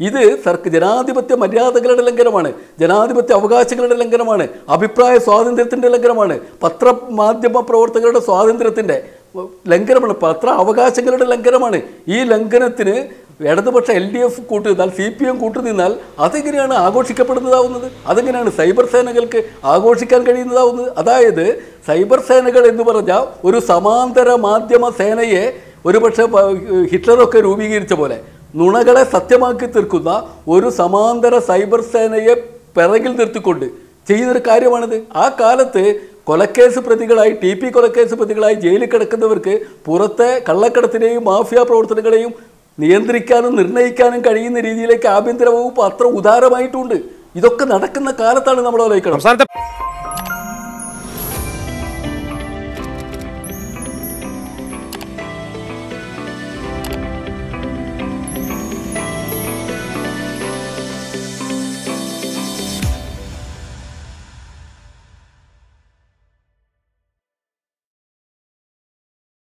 ഇത് സർക്ക് ജനാധിപത്യ മര്യാദകളുടെ ലംഘനമാണ്. ജനാധിപത്യ അവകാശങ്ങളുടെ ലംഘനമാണ്. അഭിപ്രായ സ്വാതന്ത്ര്യത്തിന്റെ ലംഘനമാണ്. പത്രമാധ്യമ പ്രവർത്തകരുടെ സ്വാതന്ത്ര്യത്തിന്റെ ലംഘനമാണ്. പത്ര അവകാശങ്ങളുടെ ലംഘനമാണ്. ഈ ലംഘനത്തിന് ഇടതുപക്ഷ എൽ ഡി എഫ് കൂട്ടുനിന്നാൽ സി പി എം കൂട്ടുനിന്നാൽ അതെങ്ങനെയാണ് ആഘോഷിക്കപ്പെടുന്നതാവുന്നത്? അതെങ്ങനെയാണ് സൈബർ സേനകൾക്ക് ആഘോഷിക്കാൻ കഴിയുന്നതാവുന്നത്? അതായത് സൈബർ സേനകൾ എന്ന് പറഞ്ഞാൽ ഒരു സമാന്തര മാധ്യമ സേനയെ ഒരുപക്ഷെ ഹിറ്റ്ലറൊക്കെ രൂപീകരിച്ച പോലെ. നുണകളെ സത്യമാക്കി തീർക്കുന്ന ഒരു സമാന്തര സൈബർ സേനയെ പിറകിൽ നിർത്തിക്കൊണ്ട് ചെയ്യുന്നൊരു കാര്യമാണിത്. ആ കാലത്ത് കൊലക്കേസ് പ്രതികളായി ടി പി കൊലക്കേസ് പ്രതികളായി ജയിലിൽ കിടക്കുന്നവർക്ക് പുറത്തെ കള്ളക്കടത്തിനെയും മാഫിയ പ്രവർത്തനങ്ങളെയും നിയന്ത്രിക്കാനും നിർണയിക്കാനും കഴിയുന്ന രീതിയിലേക്ക് ആഭ്യന്തര വകുപ്പ് അത്ര ഉദാരമായിട്ടുണ്ട്. ഇതൊക്കെ നടക്കുന്ന കാലത്താണ് നമ്മൾ ആലോചിക്കണം